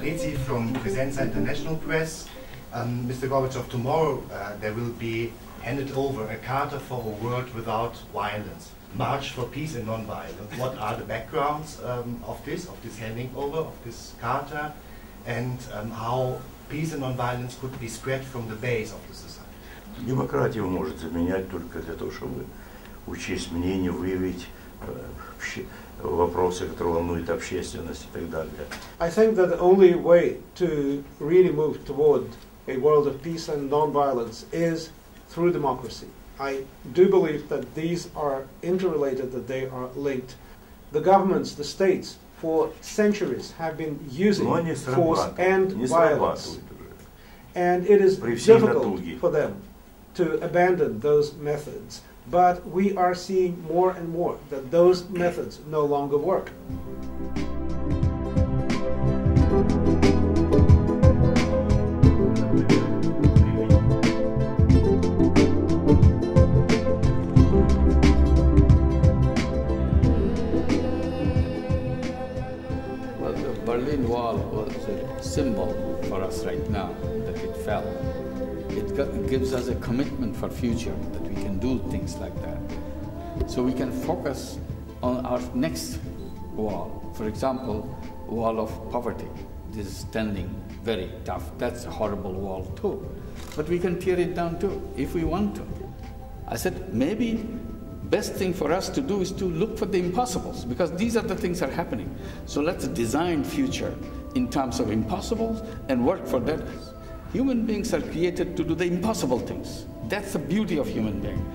Lizzi from Pressenza International Press. Um, Mr. Gorbachev, tomorrow uh, there will be handed over a Charter for a World Without Violence, March for Peace and Non-Violence. What are the backgrounds um, of this, of this handing over, of this Charter, and um, how peace and non-violence could be spread from the base of the society? Демократию может заменять только для того, чтобы учесть мнение, выявить э, вообще вопросы, которые волнуют общественность и так далее. I think that the only way to really move toward a world of peace and non-violence is through democracy. I do believe that these are interrelated, that they are linked. The governments, the states, for centuries have been using force and violence. And it is difficult for them to abandon those methods. But we are seeing more and more that those methods no longer work. Berlin Wall was a symbol for us right now that it fell. It gives us a commitment for future that we can do things like that. So we can focus on our next wall. For example, wall of poverty. This is standing very tough. That's a horrible wall too. But we can tear it down too if we want to. I said maybe best thing for us to do is to look for the impossibles because these are the things that are happening. So let's design future in terms of impossibles and work for that. Human beings are created to do the impossible things. That's the beauty of human being.